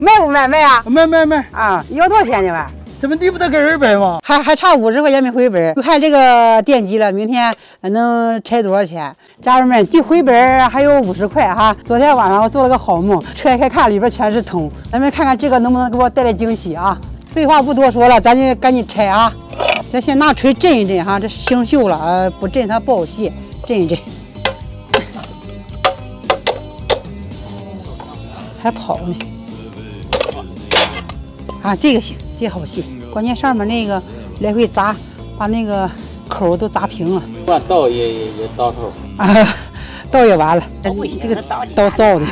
卖不卖？卖啊！卖卖卖啊！要多少钱呢？吧？怎么地不得个二百吗？还还差五十块钱没回本，就看这个电机了。明天能拆多少钱？家人们，距回本还有五十块哈。昨天晚上我做了个好梦，拆开看里边全是铜，咱们看看这个能不能给我带来惊喜啊！废话不多说了，咱就赶紧拆啊！咱先拿锤震一震哈，这生锈了，啊，不震它不好卸，震一震。还跑呢，啊，这个行，这个好卸。关键上面那个来回砸，把那个口都砸平了。刀也也也到头啊，刀也完了。这个刀造的。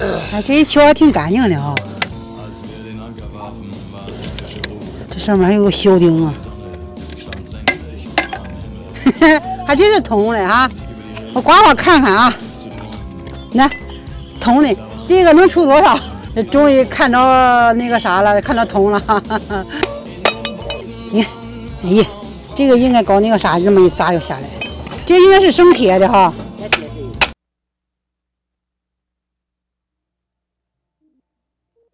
哎，这一敲还挺干净的哈。这上面还有个小钉啊，还真是铜的啊！我刮刮看看啊，来铜的，这个能出多少？终于看着那个啥了，看着铜了。你看，哎呀，这个应该搞那个啥，这么一砸就下来。这应该是生铁的哈。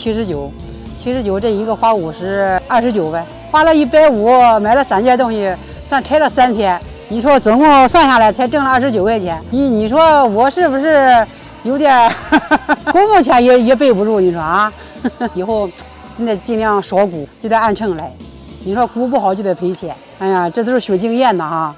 七十九，七十九，这一个花五十，二十九呗，花了一百五，买了三件东西，算拆了三天，你说总共算下来才挣了二十九块钱，你你说我是不是有点 估目钱也也背不住？你说啊，以后你得尽量少估，就得按秤来，你说估不好就得赔钱。哎呀，这都是学经验的哈。